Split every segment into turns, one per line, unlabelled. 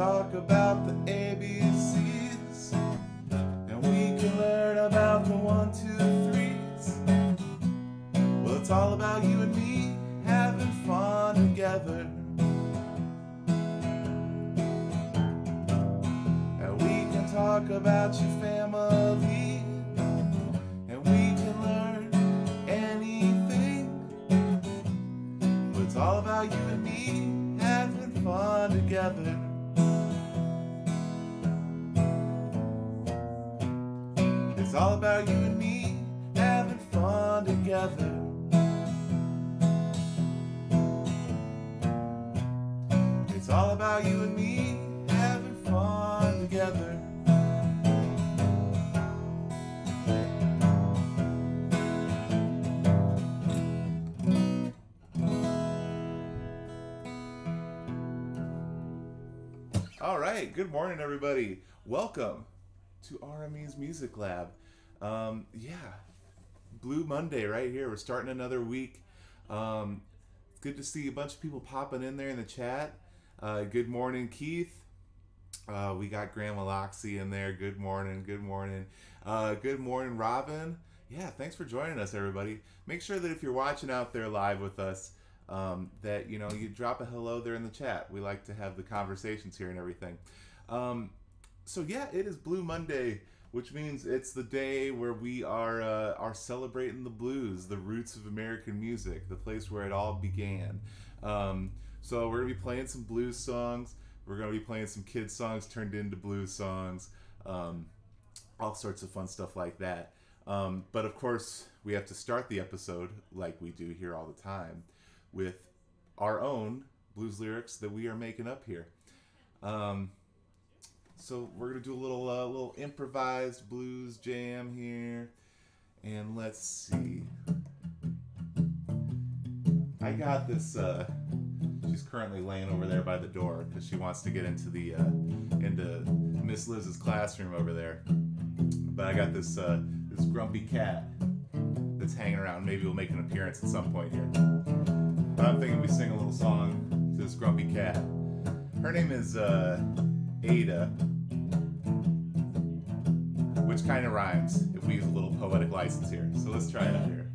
talk about the ABCs, and we can learn about the one, two, threes. Well, it's all about you and me having fun together. And we can talk about your family, and we can learn anything. But it's all about you and me having fun together. Together. It's all about you and me having fun together. All right, good morning, everybody. Welcome to RME's Music Lab. Um, yeah, Blue Monday right here. We're starting another week. Um, good to see a bunch of people popping in there in the chat. Uh, good morning, Keith. Uh, we got Grandma Loxy in there. Good morning. Good morning. Uh, good morning, Robin. Yeah, thanks for joining us, everybody. Make sure that if you're watching out there live with us, um, that you know you drop a hello there in the chat. We like to have the conversations here and everything. Um, so yeah, it is Blue Monday, which means it's the day where we are uh, are celebrating the blues, the roots of American music, the place where it all began. Um, so we're gonna be playing some blues songs. We're gonna be playing some kids songs turned into blues songs. Um, all sorts of fun stuff like that. Um, but of course, we have to start the episode like we do here all the time with our own blues lyrics that we are making up here. Um, so we're gonna do a little uh, little improvised blues jam here, and let's see. I got this. Uh, she's currently laying over there by the door because she wants to get into the uh, into Miss Liz's classroom over there. But I got this uh, this grumpy cat that's hanging around. Maybe we'll make an appearance at some point here. But I'm thinking we sing a little song to this grumpy cat. Her name is uh, Ada, which kind of rhymes if we use a little poetic license here. So let's try it out here.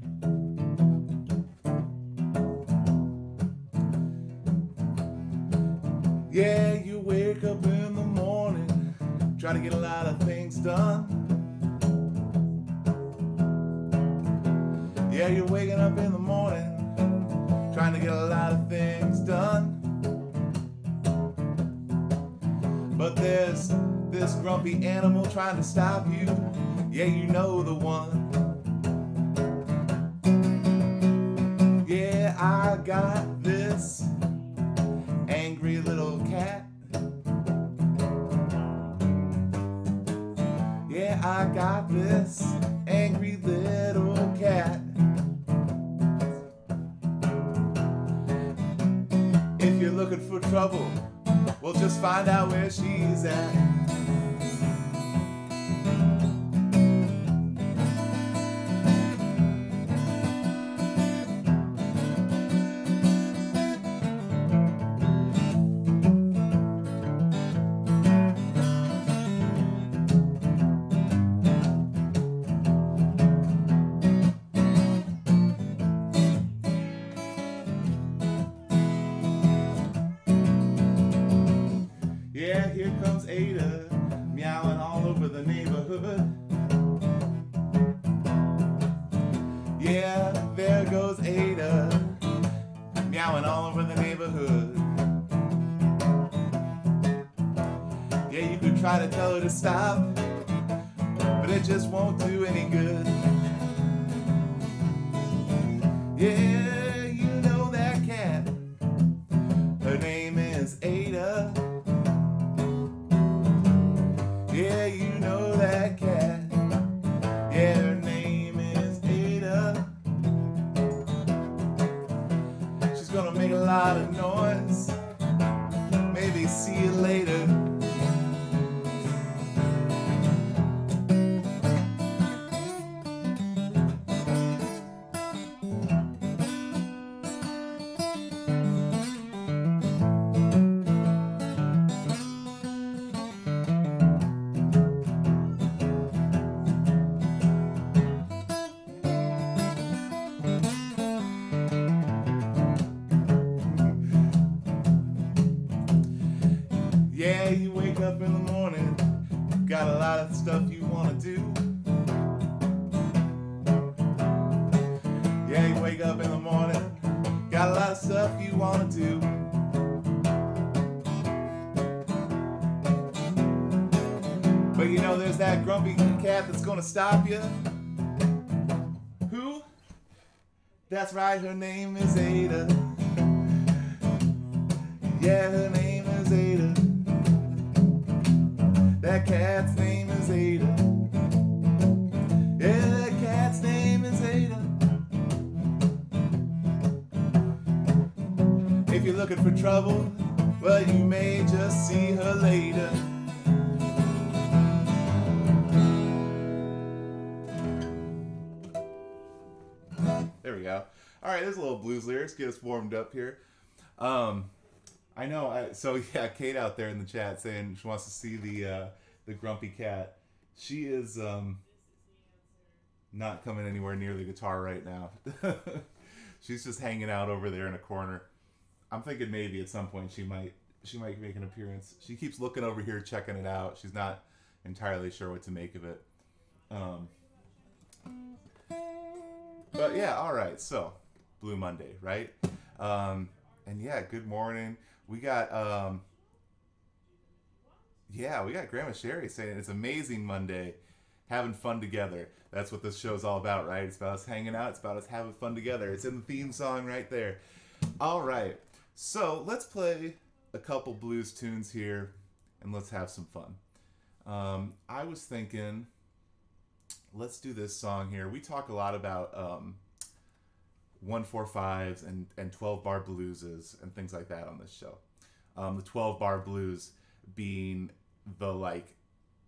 Yeah, you wake up in the morning, try to get a lot of things done. Grumpy animal trying to stop you. Yeah, you know the one. Yeah, I got this here comes Ada, meowing all over the neighborhood. Yeah, there goes Ada, meowing all over the neighborhood. Yeah, you could try to tell her to stop, but it just won't do any good. Yeah, gonna stop you. Who? That's right, her name is Ada. Yeah, her name is Ada. That cat's name is Ada. Yeah, that cat's name is Ada. If you're looking for trouble, well, you may just see her later. Right, there's a little blues lyrics. Get us warmed up here. Um, I know. I, so yeah, Kate out there in the chat saying she wants to see the uh, the grumpy cat. She is um, not coming anywhere near the guitar right now. She's just hanging out over there in a corner. I'm thinking maybe at some point she might she might make an appearance. She keeps looking over here, checking it out. She's not entirely sure what to make of it. Um, but yeah, all right. So Blue Monday, right? Um, and yeah, good morning. We got um, yeah, we got Grandma Sherry saying it's amazing Monday, having fun together. That's what this show's all about, right? It's about us hanging out. It's about us having fun together. It's in the theme song right there. All right. So let's play a couple blues tunes here, and let's have some fun. Um, I was thinking let's do this song here. We talk a lot about um, one four fives and and twelve bar blueses and things like that on this show. Um, the twelve bar blues being the like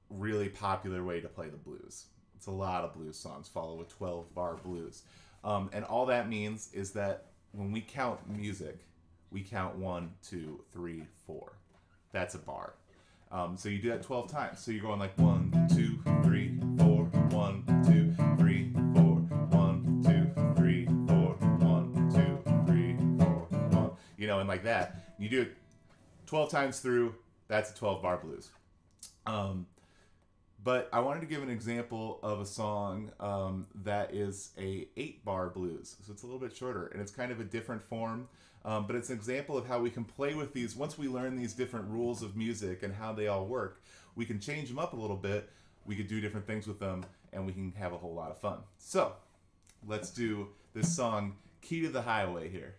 really popular way to play the blues. It's a lot of blues songs follow a twelve bar blues, um, and all that means is that when we count music, we count one, two, three, four. That's a bar. Um, so you do that 12 times. So you're going like one, two, three, You know, and that. You do it 12 times through, that's a 12 bar blues. Um, but I wanted to give an example of a song um, that is a eight bar blues. So it's a little bit shorter and it's kind of a different form. Um, but it's an example of how we can play with these. Once we learn these different rules of music and how they all work, we can change them up a little bit. We could do different things with them, and we can have a whole lot of fun. So, let's do this song, Key to the Highway, here.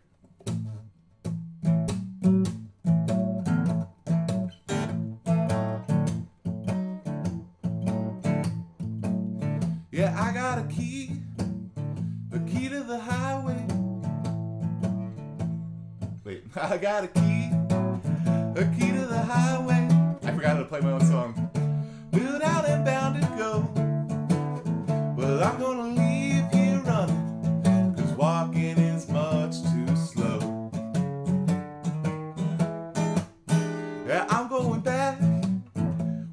I got a key, a key to the highway. I forgot how to play my own song. Built out and bound to go. Well, I'm gonna leave here running, cause walking is much too slow. Yeah, I'm going back,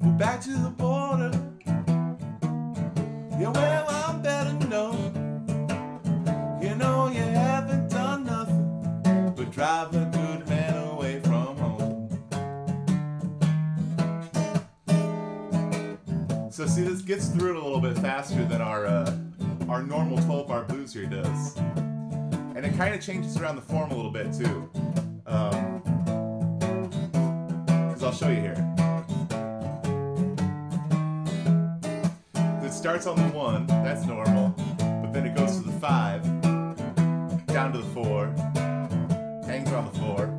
well, back to the border. Yeah, well, I'm better known. You know, you haven't done nothing but drive a good So see, this gets through it a little bit faster than our uh, our normal 12 bar blues here does, and it kind of changes around the form a little bit too. Because I'll show you here. It starts on the one, that's normal, but then it goes to the five, down to the four, hangs on the four,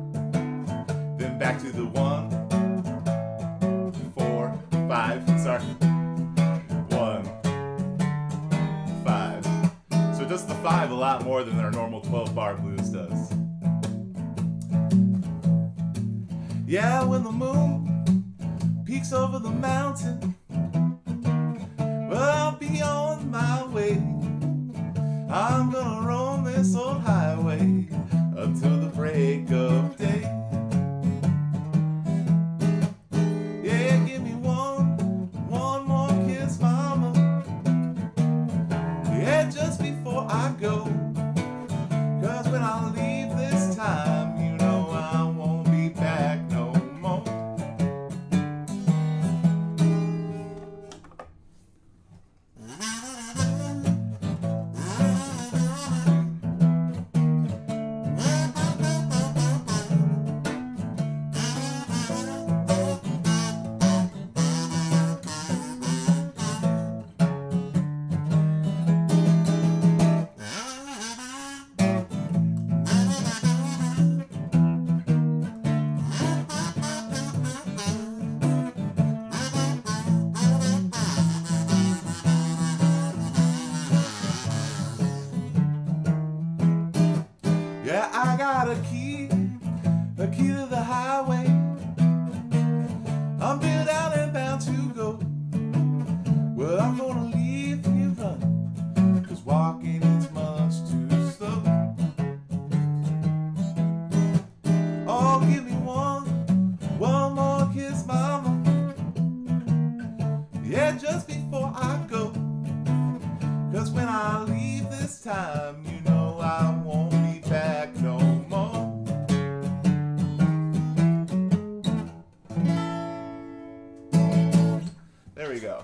peeks over the mountain, well, I'll be on my way. I'm gonna roam this old highway until the break of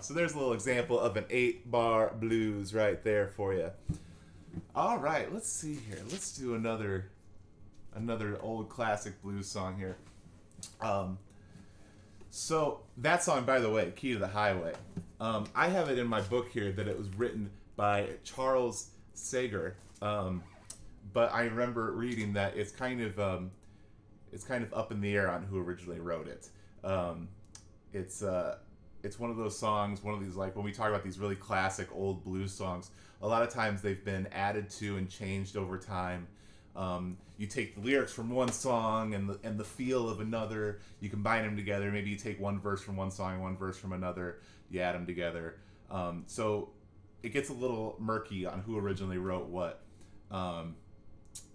So there's a little example of an eight bar blues right there for you. All right, let's see here. Let's do another another old classic blues song here. Um, so that song, by the way, "Key to the Highway," um, I have it in my book here that it was written by Charles Segar, um, but I remember reading that it's kind of um, it's kind of up in the air on who originally wrote it. Um, it's uh, it's one of those songs, one of these like when we talk about these really classic old blues songs. A lot of times they've been added to and changed over time. Um, you take the lyrics from one song and the, and the feel of another. You combine them together. Maybe you take one verse from one song, one verse from another. You add them together. Um, so it gets a little murky on who originally wrote what. Um,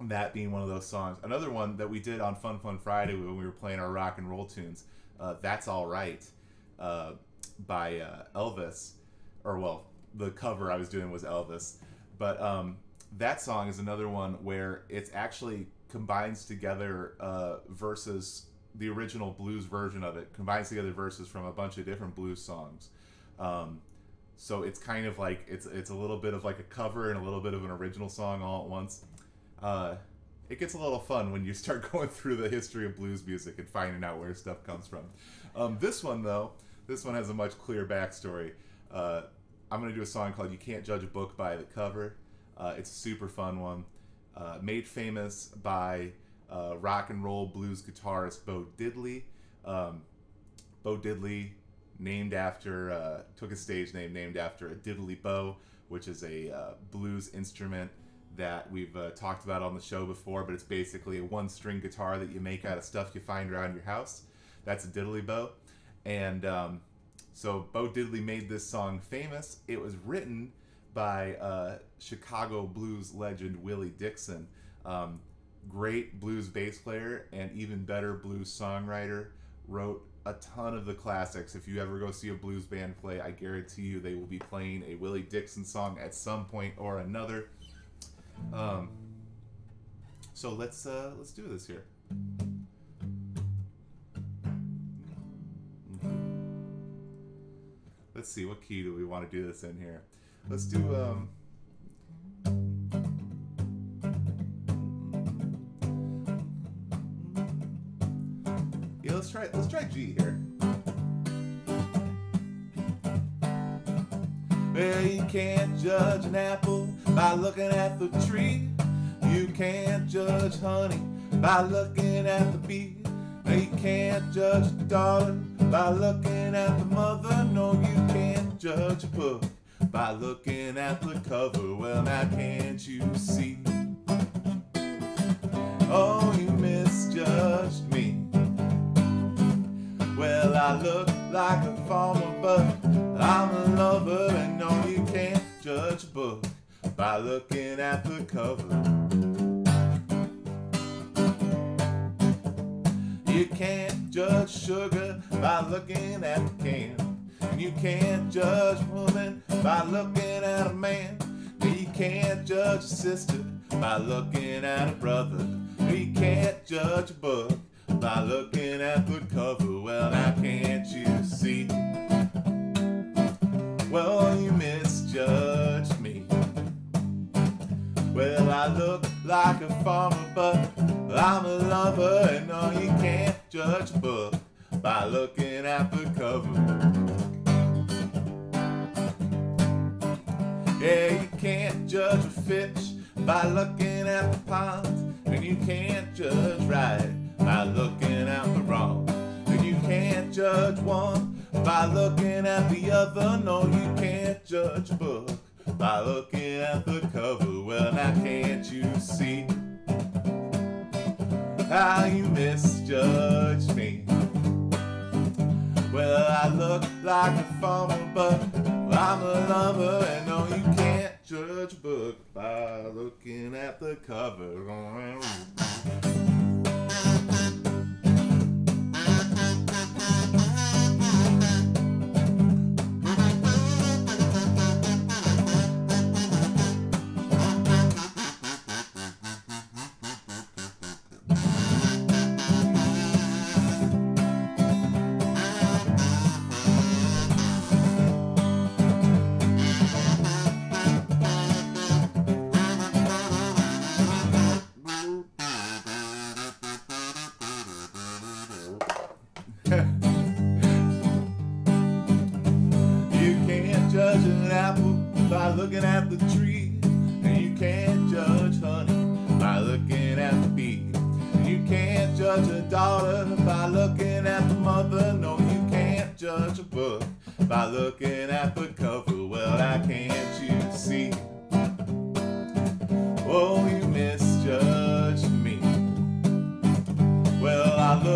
that being one of those songs. Another one that we did on Fun Fun Friday when we were playing our rock and roll tunes. Uh, That's all right, uh, by uh, Elvis, or well, the cover I was doing was Elvis, but um, that song is another one where it's actually combines together uh, verses the original blues version of it combines together verses from a bunch of different blues songs. Um, so it's kind of like it's it's a little bit of like a cover and a little bit of an original song all at once. Uh, it gets a little fun when you start going through the history of blues music and finding out where stuff comes from. Um, this one though this one has a much clearer backstory uh, i'm going to do a song called you can't judge a book by the cover uh, it's a super fun one. Uh, made famous by uh, rock and roll blues guitarist Bo Diddley. Um, Bo Diddley, named after, uh, took a stage name named after a diddly bow, which is a uh, blues instrument that we've talked about on the show before, but it's basically a one string guitar that you make out of stuff you find around your house. That's a diddly bow. And um, so Bo Diddley made this song famous. It was written by uh, Chicago blues legend Willie Dixon. Um, great blues bass player and even better blues songwriter. Wrote a ton of the classics. If you ever go see a blues band play, I guarantee you they will be playing a Willie Dixon song at some point or another. Um, so let's uh, let's do this here. Let's see what key do we want to do this in here. Let's do um Yeah, let's try let's try G here. Well, you can't judge an apple by looking at the tree. You can't judge honey by looking at the bee. No, you can't judge daughter by looking at the mother. No, you can't judge a book by looking at the cover. Well, now can't you see? Oh, you misjudged me. Well, I look like a farmer, but I'm a lover, and no, you can't judge a book by looking at the cover. You can't judge sugar by looking at the can. And you can't judge a woman by looking at a man. You can't judge a sister by looking at a brother. You can't judge a book by looking at the cover. Well, now can't you see? Well, you misjudged me. Well, I look like a farmer, but I'm a lover, and no, you can't judge a book by looking at the cover. Yeah, you can't judge a fish by looking at the pond, and you can't judge right by looking at the wrong. And you can't judge one by looking at the other. No, you can't judge a book by looking at the cover. Well, now can't you see? how you misjudged me. Well, I look like a farmer, but I'm a lover, and no, you can't judge a book by looking at the cover.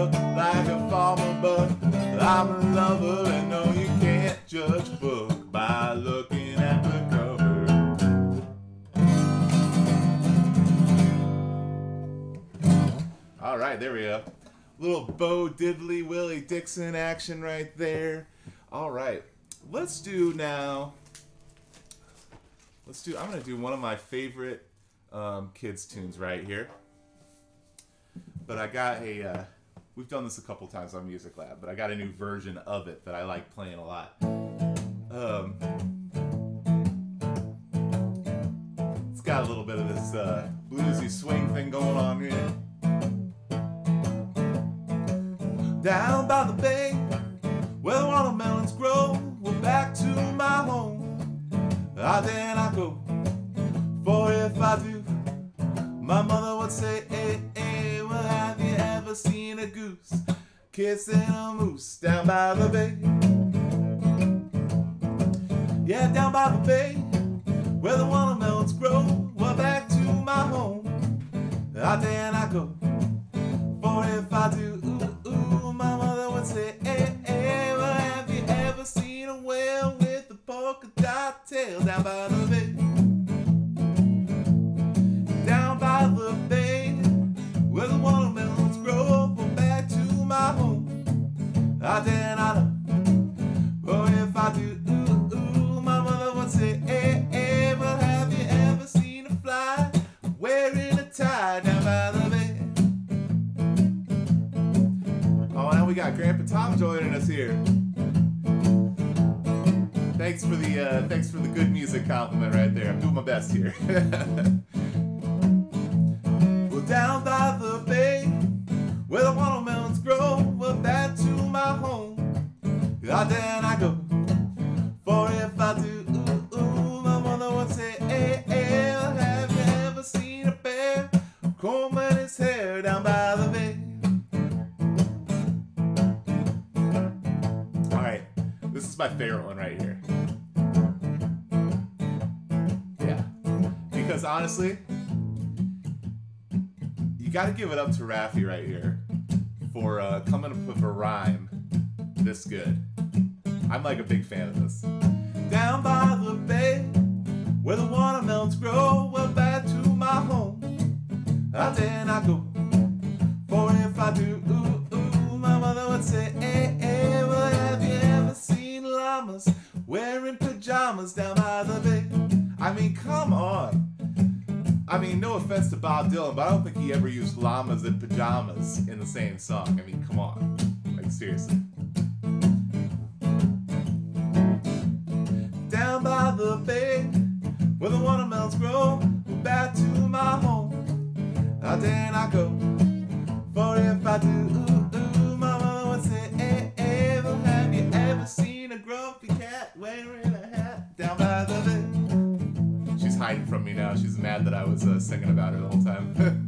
Look like a farmer, but I'm a lover, and no, you can't judge book by looking at the cover. All right, there we go. Little Bo Diddley Willie Dixon action right there. All right, let's do now. Let's do. I'm gonna do one of my favorite um, kids tunes right here but I got a. Uh, we've done this a couple times on Music Lab, but I got a new version of it that I like playing a lot. Um, it's got a little bit of this uh, bluesy swing thing going on here. Down by the bay, where the watermelons grow, we're back to my home. Ah, then I go, for if I do, my mother would say, kissing a moose down by the bay? Yeah, down by the bay, where the watermelons grow, well, back to my home. Ah, then I go, for if I do, ooh, ooh, my mother would say, hey, hey, well, have you ever seen a whale with a polka dot tail down by the bay? Dare not know. Or if I do, ooh, ooh, my mother would say, hey, hey, well, have you ever seen a fly wearing a tie down by the bay? Oh, now we got Grandpa Tom joining us here. Thanks for the uh, thanks for the good music compliment right there. I'm doing my best here. honestly, you got to give it up to Raffi right here for uh, coming up with a rhyme this good. I'm like a big fan of this. Down by the bay, where the watermelons grow, well back to my home. I dare not go, for if I do, ooh ooh, my mother would say, hey hey, well have you ever seen llamas wearing pajamas down by the bay? I mean, come on. I mean, no offense to Bob Dylan, but I don't think he ever used llamas and pajamas in the same song. I mean, come on. Like, seriously. Down by the bay, where the watermelons grow, back to my home. I dare not go, for if I do, now. She's mad that I was uh, singing about her the whole time.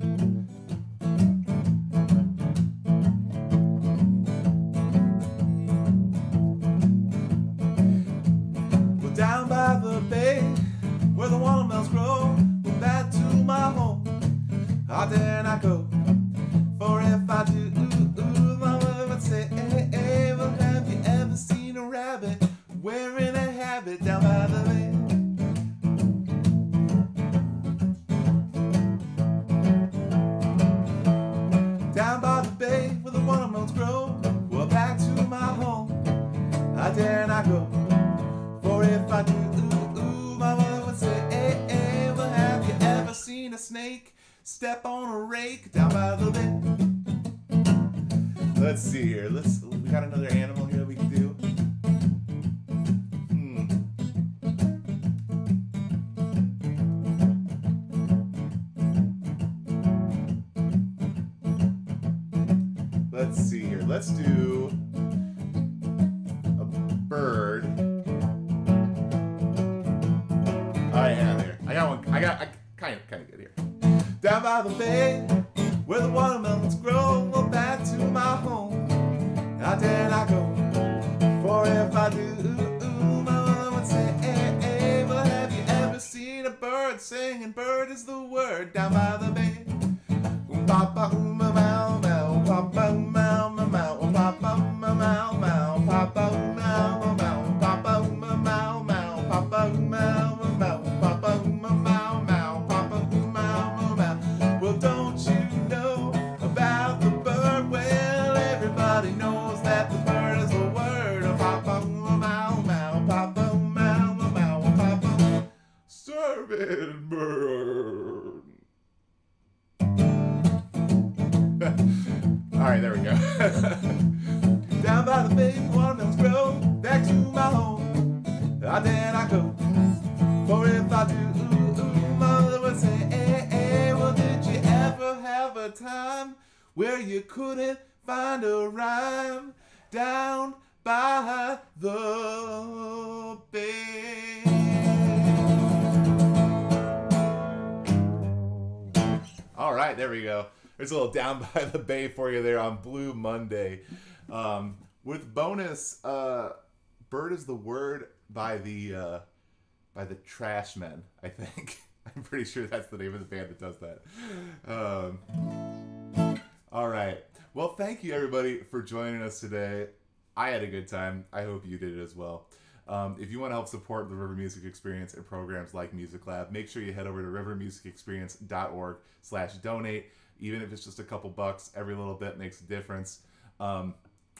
I dare not go. For if I do, ooh, ooh, my mother would say, hey, hey, well, have you ever seen a snake step on a rake down by the bit? Let's see here. Let's. We got another animal here we can do. Hmm. Let's see here. Let's do bird singing? Bird is the word down by the bay. Oom, papa, oom, a, mow, mow, papa, oom, serving bird. All right, there we go. Down by the bay, watermelons grow. Back to my home. Ah, I dare not go. For if I do, ooh, ooh, mother would say, hey, hey, well, did you ever have a time where you couldn't find a rhyme down by the bay? All right, there we go. There's a little down by the bay for you there on Blue Monday. Um, with bonus, uh, "Bird is the Word" by the uh, by the Trashmen. I think I'm pretty sure that's the name of the band that does that. Um, all right. Well, thank you everybody for joining us today. I had a good time. I hope you did as well. Um, if you want to help support the River Music Experience and programs like Music Lab, make sure you head over to rivermusicexperience.org slash donate. Even if it's just a couple bucks, every little bit makes a difference. Um,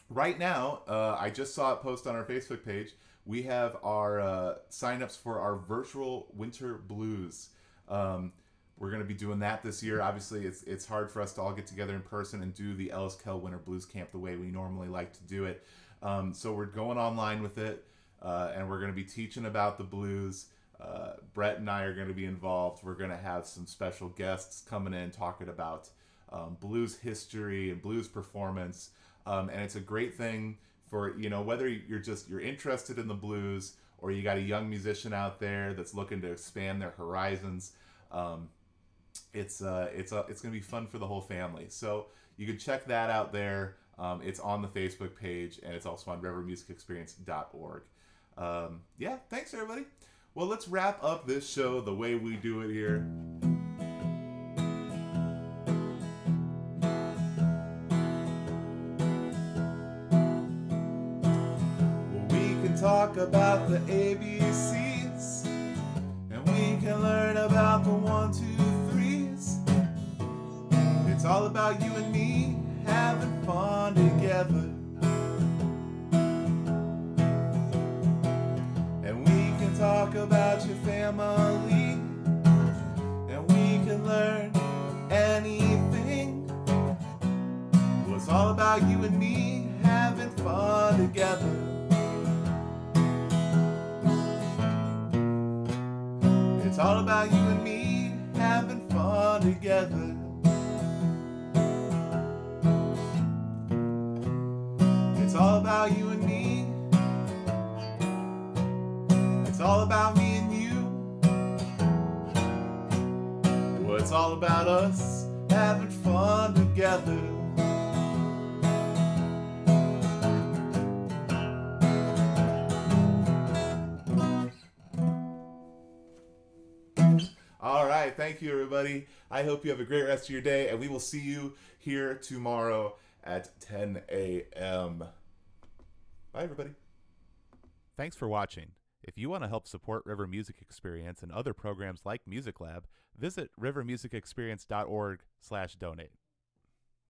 right now, uh, I just saw it post on our Facebook page. We have our uh, signups for our virtual winter blues. Um, we're going to be doing that this year. Obviously, it's it's hard for us to all get together in person and do the Ellis Kell Winter Blues Camp the way we normally like to do it. Um, so we're going online with it, uh, and we're going to be teaching about the blues. Uh, Brett and I are going to be involved. We're going to have some special guests coming in talking about um, blues history and blues performance. Um, and it's a great thing for you know whether you're just you're interested in the blues or you got a young musician out there that's looking to expand their horizons. Um, it's uh, it's uh, it's gonna be fun for the whole family. So you can check that out there. Um, it's on the Facebook page and it's also on rivermusicexperience.org. Um, yeah, thanks everybody. Well, let's wrap up this show the way we do it here. We can talk about the ABCs, and we can learn about the one, two, threes. It's all about you and me having fun together. Family, and we can learn anything. Well, it's all about you and me having fun together. It's all about you and me having fun together. I hope you have a great rest of your day, and we will see you here tomorrow at 10 a.m. Bye, everybody. Thanks for watching. If you want to help support River Music Experience and other programs like Music Lab, visit rivermusicexperience.org/donate.